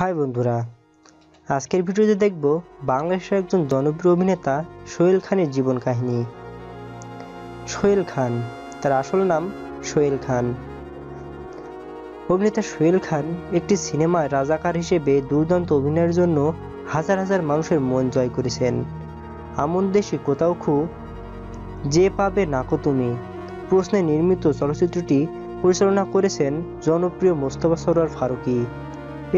High বন্ধুরা, আজকের ভিডিওতে দেখব বাংলাদেশের একজন জনপ্রিয় অভিনেতা সোহেল খানের জীবন কাহিনী। সোহেল খান, তার আসল নাম সোহেল খান। অভিনেতা সোহেল খান একটি সিনেমায় রাজাকার হিসেবে দুর্দান্ত অভিনয়ের জন্য হাজার হাজার মানুষের মন জয় করেছেন। আমন দেশে কোথাও খু, যে পাবে নাকো তুমি। প্রশ্নে নির্মিত চলচ্চিত্রটি পরিচালনা করেছেন জনপ্রিয় মোস্তফা সরোয়ার ফারুকী।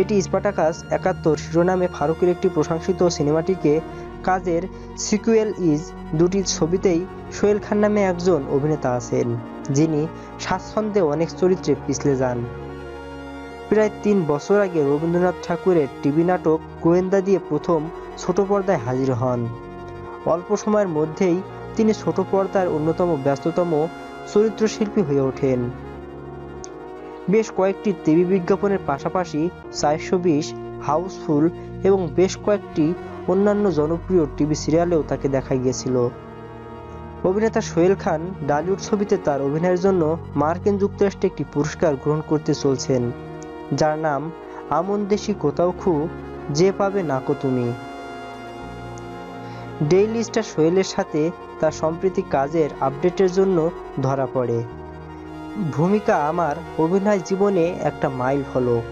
এটি স্পাটাকাস একাত্তর শিরোনামে ফারুকের একটি প্রশংসিত সিনেমাটিকে কাজের সিকুয়েল ইজ দুটি ছবিতেই সোহেল খান নামে একজন অভিনেতা আছেন, যিনি স্বাচ্ছন্দ্যে অনেক চরিত্রে পিছলে যান। প্রায় তিন বছর আগে রবীন্দ্রনাথ ঠাকুরের টিভি নাটক গোয়েন্দা দিয়ে প্রথম ছোট পর্দায় হাজির হন। অল্প সময়ের মধ্যেই তিনি ছোট পর্দার অন্যতম ব্যস্ততম চরিত্রশিল্পী হয়ে ওঠেন। বেশ কয়েকটি টিভি বিজ্ঞাপনের পাশাপাশি চারশো বিশ, হাউসফুল এবং বেশ কয়েকটি অন্যান্য জনপ্রিয় টিভি সিরিয়ালেও তাকে দেখা গিয়েছিল। অভিনেতা সোহেল খান ডালিউড ছবিতে তার অভিনয়ের জন্য মার্কিন যুক্তরাষ্ট্রে একটি পুরস্কার গ্রহণ করতে চলছেন, যার নাম আমন দেশি কোথাও খু, যে পাবে নাকো তুমি। ডেইলি স্টার সোহেলের সাথে তার সম্প্রতি কাজের আপডেটের জন্য ধরা পড়ে। ভূমিকা আমার অভিনয় জীবনে একটা মাইল ফলক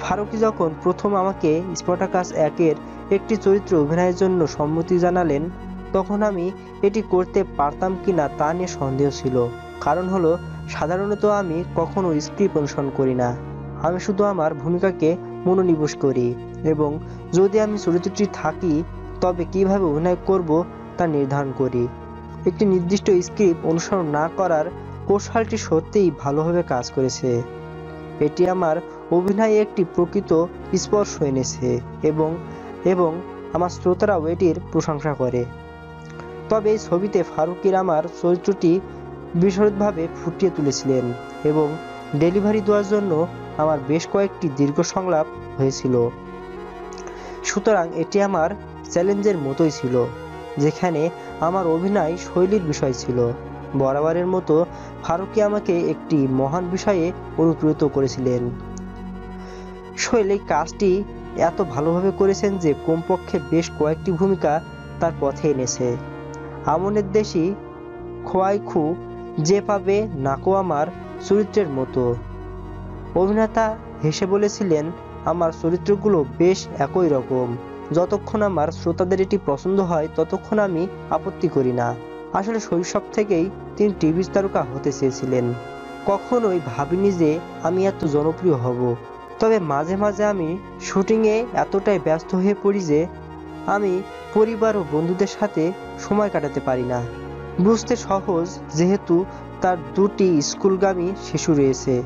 ফারুকি যখন প্রথম আমাকে স্পটাকাস একের একটি চরিত্রে অভিনয়ের জন্য সম্মতি জানালেন, তখন আমি এটি করতে পারতাম কিনা তা নিয়ে সন্দেহ ছিল। কারণ হলো, সাধারণত আমি কখনো স্ক্রিপ্ট অনুসরণ করি না। আমি শুধু আমার ভূমিকাকে মনোনিবেশ করি এবং যদি আমি চরিত্রটি থাকি, তবে কীভাবে অভিনয় করব তা নির্ধারণ করি। একটি নির্দিষ্ট স্ক্রিপ্ট অনুসরণ না করার কৌশলটি সত্যিই ভালোভাবে কাজ করেছে। এটি আমার অভিনয়ে একটি প্রকৃত স্পর্শ এনেছে এবং এবং আমার শ্রোতারাও এটির প্রশংসা করে। তবে এই ছবিতে ফারুকির আমার চরিত্রটি বিশদভাবে ফুটিয়ে তুলেছিলেন এবং ডেলিভারি দেওয়ার জন্য আমার বেশ কয়েকটি দীর্ঘ সংলাপ হয়েছিল। সুতরাং এটি আমার চ্যালেঞ্জের মতোই ছিল, যেখানে আমার অভিনয় শৈলীর বিষয় ছিল। বরাবরের মতো ফারুকি আমাকে একটি মহান বিষয়ে অনুপ্রাণিত করেছিলেন। সোহেল এই কাজটি এত ভালোভাবে করেছেন যে কমপক্ষে বেশ কয়েকটি ভূমিকা তার পথে এনেছে। আমনের দেশি খোয়াই খু যে পাবে নাকো আমার চরিত্রের মতো। অভিনেতা হেসে বলেছিলেন, আমার চরিত্রগুলো বেশ একই রকম। যতক্ষণ আমার শ্রোতাদের এটি পছন্দ হয়, ততক্ষণ আমি আপত্তি করি না। আসলে শৈশব থেকেই তিনি টিভি তারকা হতে চেয়েছিলেন। কখনোই ভাবিনি যে আমি এত জনপ্রিয় হব। তবে মাঝে মাঝে আমি শুটিংয়ে এতটাই ব্যস্ত হয়ে পড়ি যে আমি পরিবার ও বন্ধুদের সাথে সময় কাটাতে পারি না। বুঝতে সহজ যেহেতু তার দুটি স্কুলগামী শিশু রয়েছে।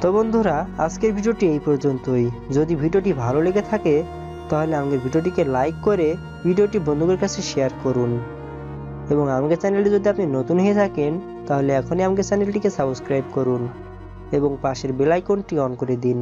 তো বন্ধুরা, আজকের ভিডিওটি এই পর্যন্তই। যদি ভিডিওটি ভালো লেগে থাকে, তাহলে আমাদের ভিডিওটিকে লাইক করে ভিডিওটি বন্ধুদের কাছে শেয়ার করুন। এবং আমাকে চ্যানেলটি যদি আপনি নতুন হয়ে থাকেন, তাহলে এখনই আমাকে চ্যানেলটিকে সাবস্ক্রাইব করুন এবং পাশের বেল আইকনটি অন করে দিন।